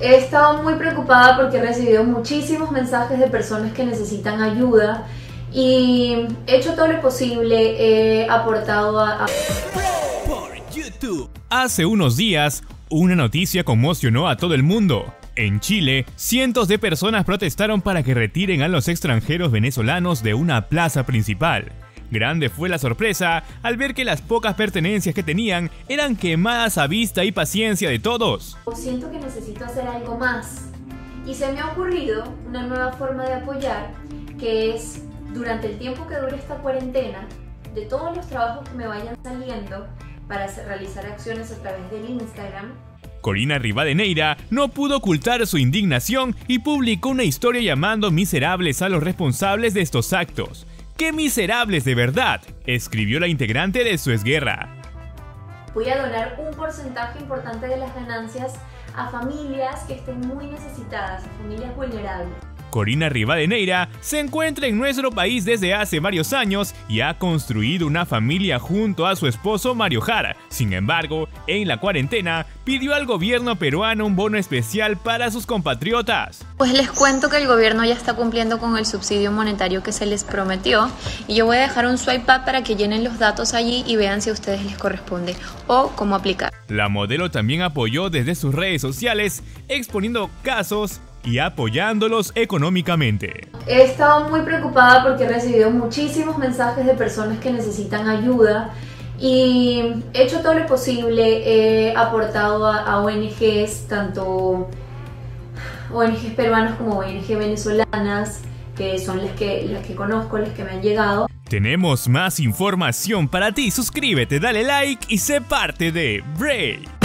He estado muy preocupada porque he recibido muchísimos mensajes de personas que necesitan ayuda y he hecho todo lo posible, he aportado a... Hace unos días, una noticia conmocionó a todo el mundo. En Chile, cientos de personas protestaron para que retiren a los extranjeros venezolanos de una plaza principal. Grande fue la sorpresa al ver que las pocas pertenencias que tenían eran quemadas a vista y paciencia de todos. Siento que necesito hacer algo más y se me ha ocurrido una nueva forma de apoyar que es durante el tiempo que dure esta cuarentena, de todos los trabajos que me vayan saliendo para realizar acciones a través del Instagram, Corina Rivadeneira no pudo ocultar su indignación y publicó una historia llamando miserables a los responsables de estos actos. ¡Qué miserables de verdad! escribió la integrante de Su Guerra. Voy a donar un porcentaje importante de las ganancias a familias que estén muy necesitadas, a familias vulnerables. Corina Rivadeneira se encuentra en nuestro país desde hace varios años y ha construido una familia junto a su esposo Mario Jara. Sin embargo, en la cuarentena pidió al gobierno peruano un bono especial para sus compatriotas. Pues les cuento que el gobierno ya está cumpliendo con el subsidio monetario que se les prometió y yo voy a dejar un swipe up para que llenen los datos allí y vean si a ustedes les corresponde o cómo aplicar. La modelo también apoyó desde sus redes sociales exponiendo casos y apoyándolos económicamente. He estado muy preocupada porque he recibido muchísimos mensajes de personas que necesitan ayuda y he hecho todo lo posible, he aportado a, ONGs, tanto ONGs peruanas como ONG venezolanas, que son las que, las que conozco, las que me han llegado. Tenemos más información para ti, suscríbete, dale like y sé parte de Bray.